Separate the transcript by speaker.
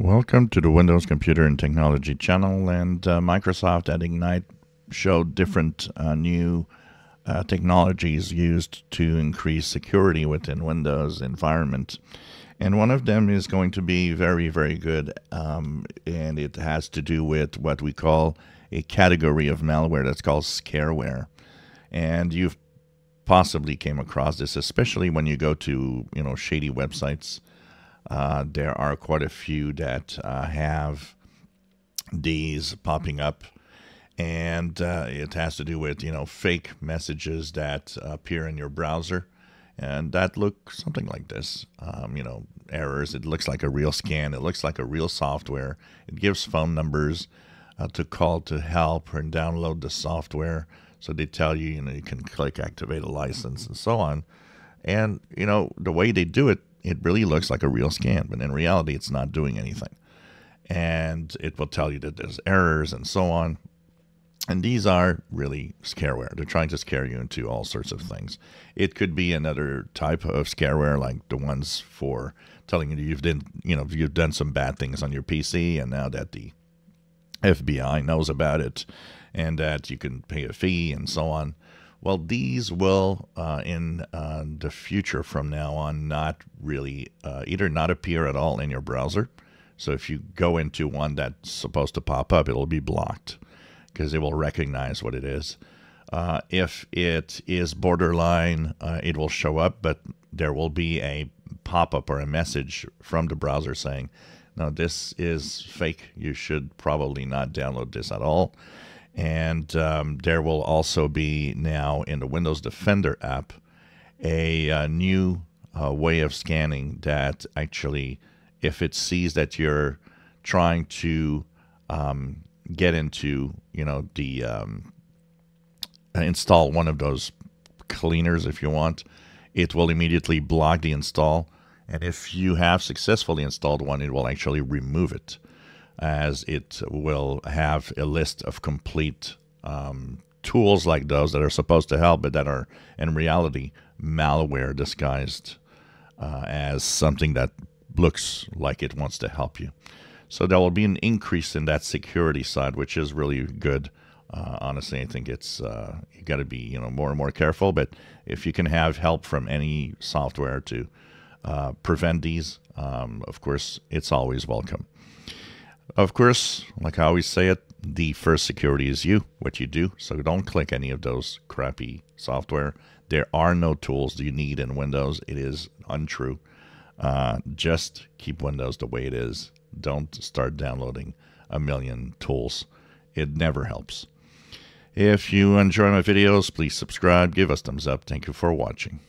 Speaker 1: Welcome to the Windows Computer and Technology channel. And uh, Microsoft at Ignite showed different uh, new uh, technologies used to increase security within Windows environment. And one of them is going to be very, very good. Um, and it has to do with what we call a category of malware that's called scareware. And you've possibly came across this, especially when you go to, you know, shady websites uh, there are quite a few that uh, have these popping up, and uh, it has to do with you know fake messages that appear in your browser, and that look something like this. Um, you know errors. It looks like a real scan. It looks like a real software. It gives phone numbers uh, to call to help and download the software. So they tell you, you know, you can click activate a license and so on. And you know the way they do it it really looks like a real scan, but in reality, it's not doing anything. And it will tell you that there's errors and so on. And these are really scareware. They're trying to scare you into all sorts of things. It could be another type of scareware, like the ones for telling you you've done, you know, you've done some bad things on your PC, and now that the FBI knows about it, and that you can pay a fee and so on. Well, these will, uh, in uh, the future from now on, not really uh, either not appear at all in your browser. So if you go into one that's supposed to pop up, it'll be blocked because it will recognize what it is. Uh, if it is borderline, uh, it will show up, but there will be a pop up or a message from the browser saying, no, this is fake. You should probably not download this at all. And um, there will also be now in the Windows Defender app a, a uh, new uh, way of scanning that actually, if it sees that you're trying to um, get into, you know, the um, install one of those cleaners if you want, it will immediately block the install. And if you have successfully installed one, it will actually remove it as it will have a list of complete um, tools like those that are supposed to help, but that are in reality malware disguised uh, as something that looks like it wants to help you. So there will be an increase in that security side, which is really good. Uh, honestly, I think it's uh, you got to be you know more and more careful. But if you can have help from any software to uh, prevent these, um, of course, it's always welcome. Of course, like I always say it, the first security is you, what you do. So don't click any of those crappy software. There are no tools you need in Windows. It is untrue. Uh, just keep Windows the way it is. Don't start downloading a million tools. It never helps. If you enjoy my videos, please subscribe, give us thumbs up. Thank you for watching.